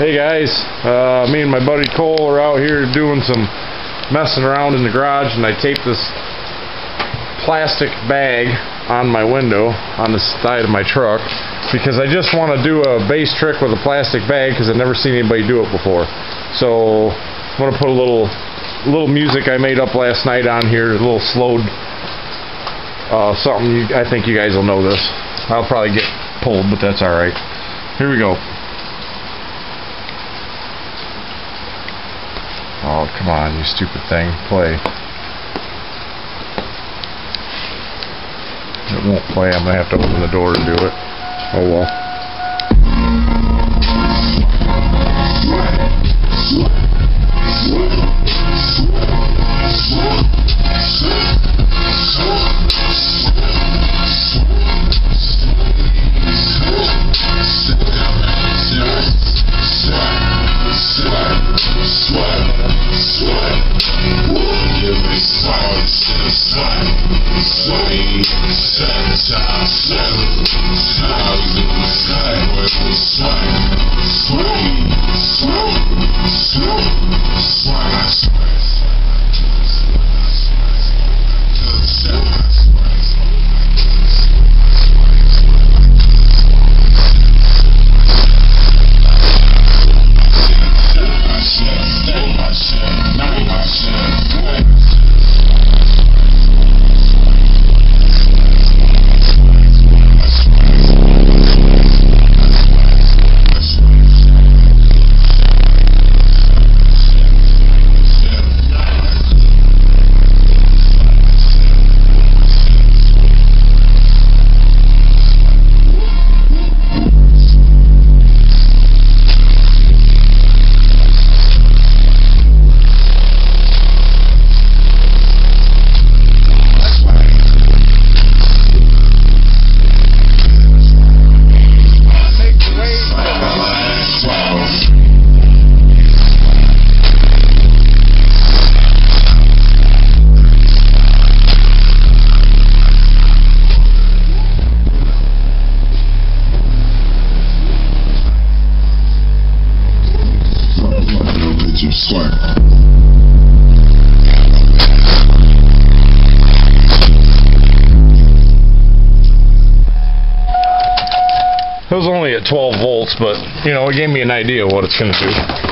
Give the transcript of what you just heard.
Hey guys, uh, me and my buddy Cole are out here doing some messing around in the garage and I taped this plastic bag on my window on the side of my truck because I just want to do a bass trick with a plastic bag because I've never seen anybody do it before. So I'm going to put a little little music I made up last night on here, a little slowed uh, something I think you guys will know this. I'll probably get pulled, but that's alright. Here we go. Oh, come on, you stupid thing. Play. It won't play. I'm going to have to open the door to do it. Oh well. stop slow. It was only at 12 volts, but you know, it gave me an idea of what it's going to do.